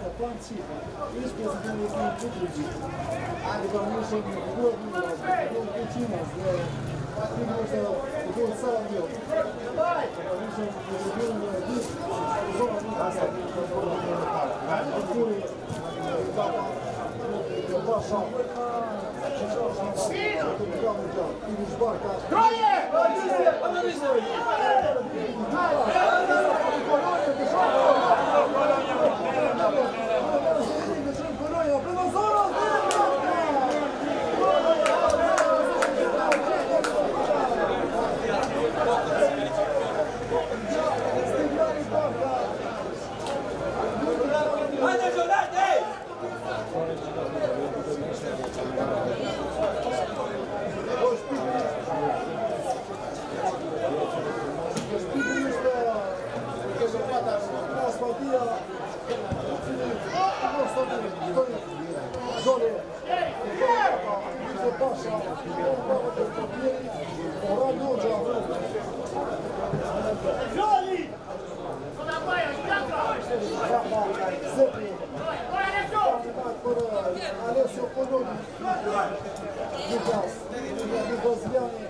Степан Тихо. Видишь, президент если не выглядит. А, потому что он не будет, он не будет, он не будет, он не будет, он не будет, Troje! Troje! Troje! seu condomínio cultural. Legal, legal, legal.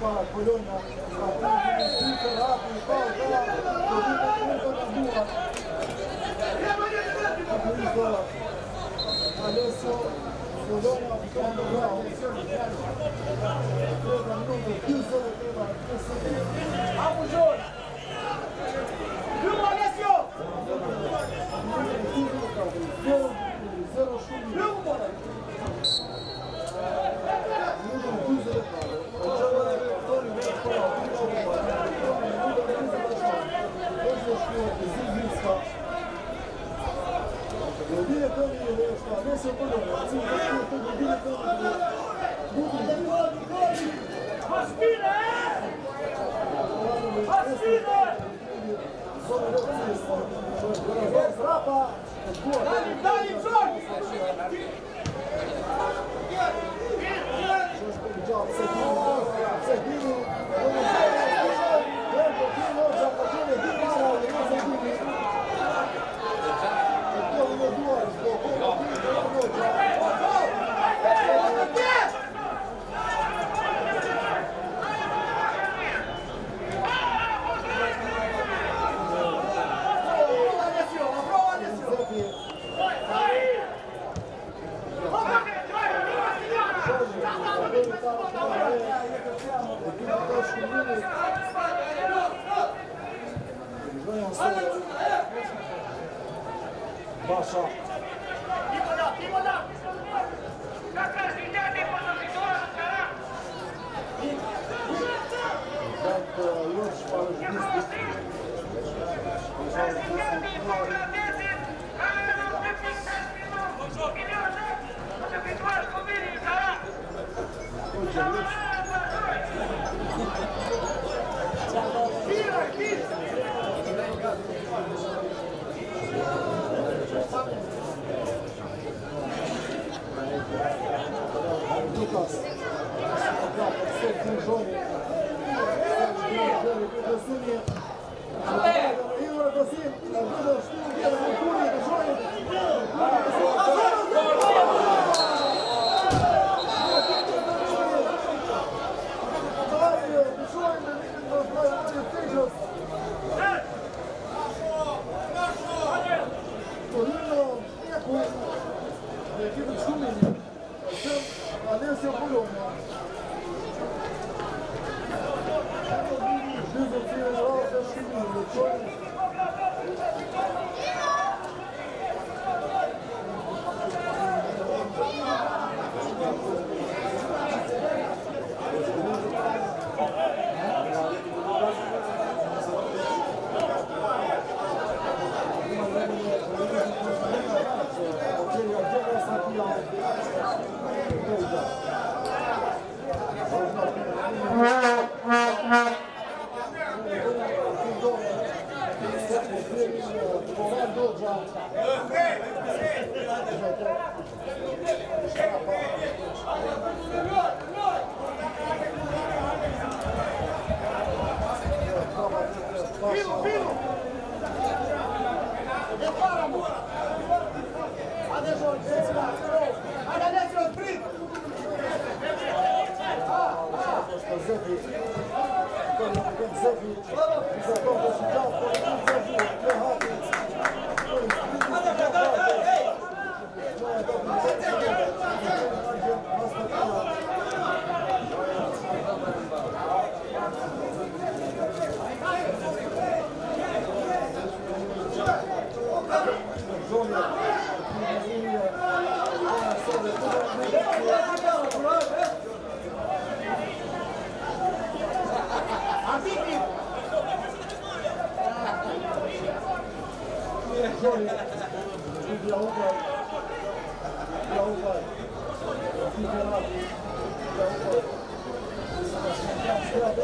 para Colônia, batendo em Pincelado e Pausa, subindo a ponta da rua. Abrindo Alessio Colônia, ficando lá, o seu lugar. Pela número 15, pela terceira. Vamos juntos! Viu, Alessio? Número 15, Viu, Zero Chumbo. Viu, Bola? Good job, Satan.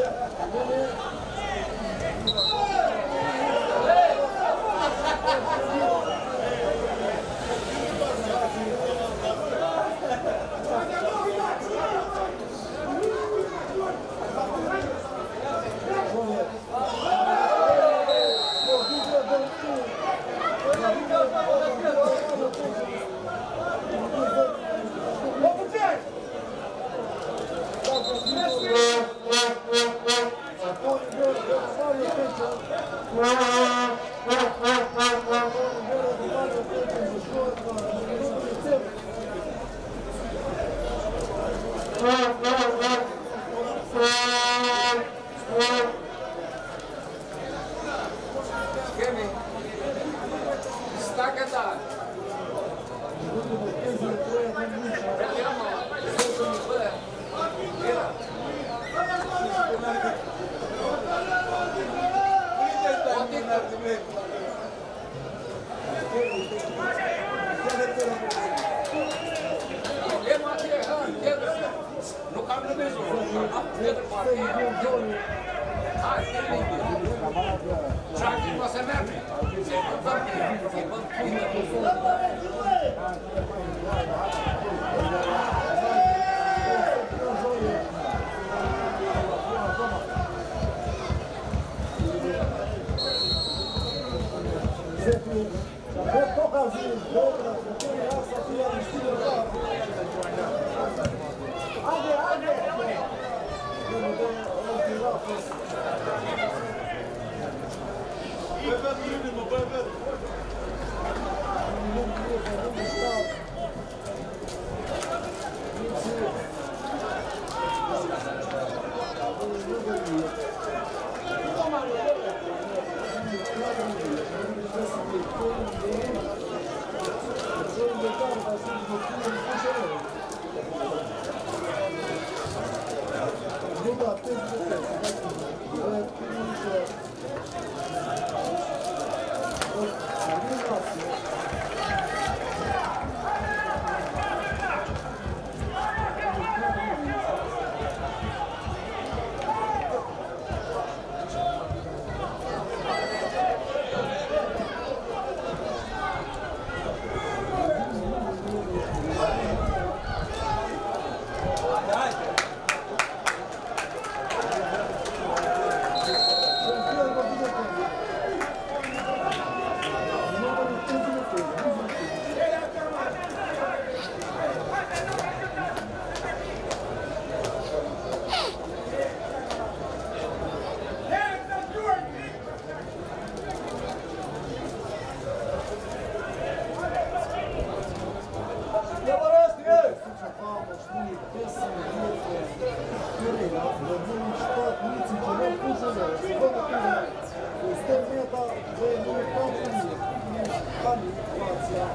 Yeah. Jones. отдельный штат МИЦ начинает выживать. Сегодня уже то есть термета уже не в том, что инфляция.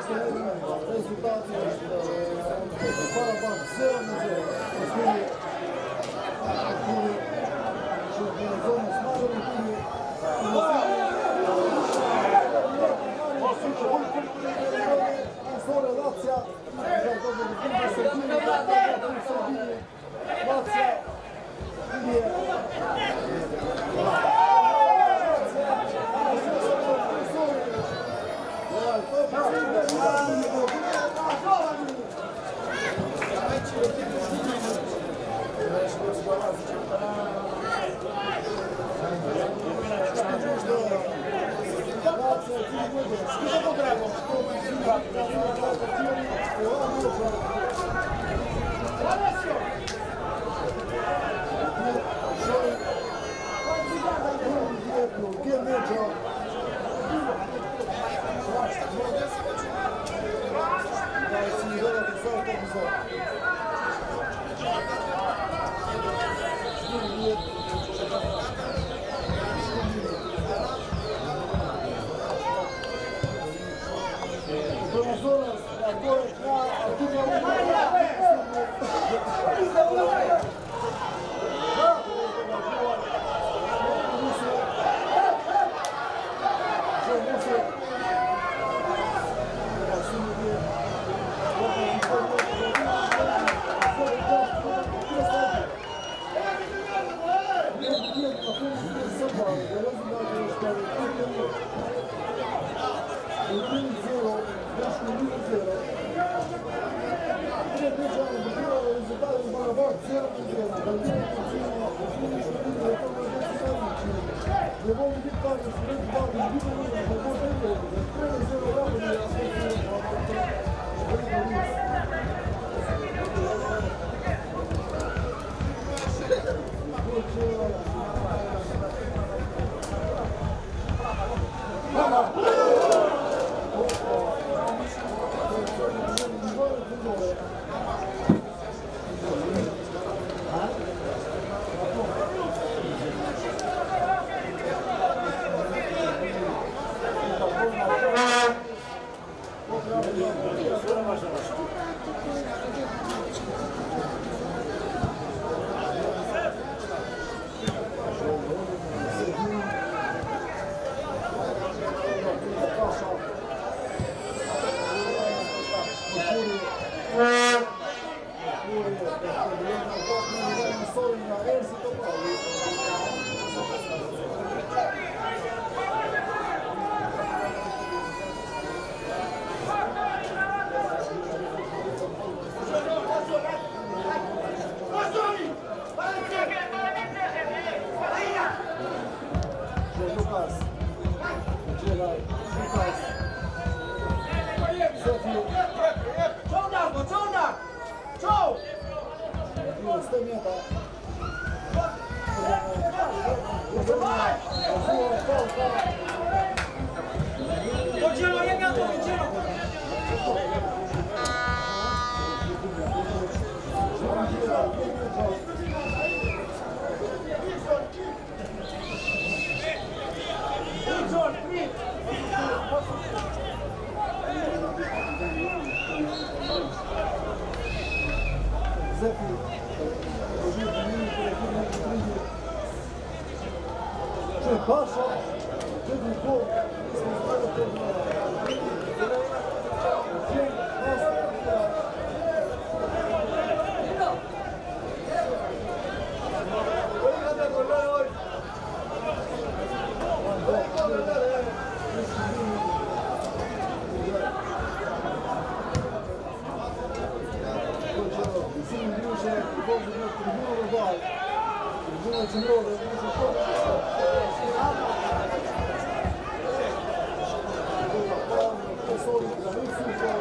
That's the zonas, agora, a tudo é uma... profesorii,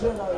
General.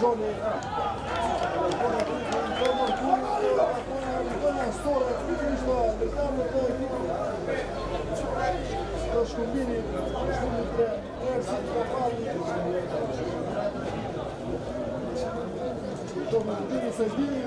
жены. Thank you.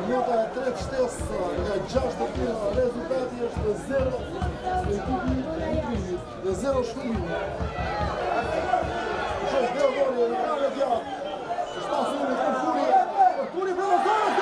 Minuta e tre kështes nga 6 të pjena, rezultati është 0 në kubi Vitrinit dhe 0 shkullimi. Shështë dhe vërë, në kare djatë, shpasu në kërkuri, kërkuri provozorës!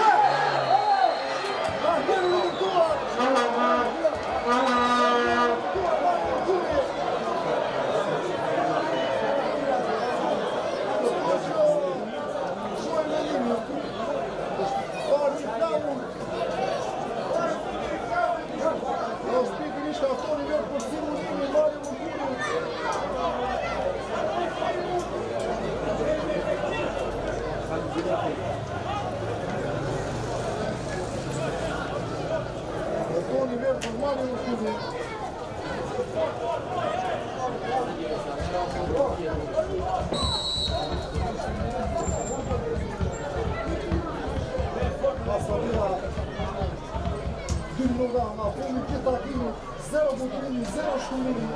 dy minuta nga fundi i takimit, zero butimi, zero shkëmbimi.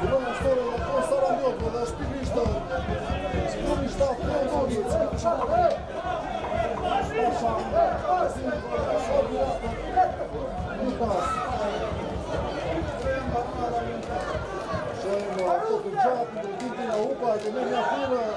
Fillon të shtorë nga kohë sa randot, po dash pikërisht të shkëmbimi shtaf, kohë dogi, çfarë? primera cero.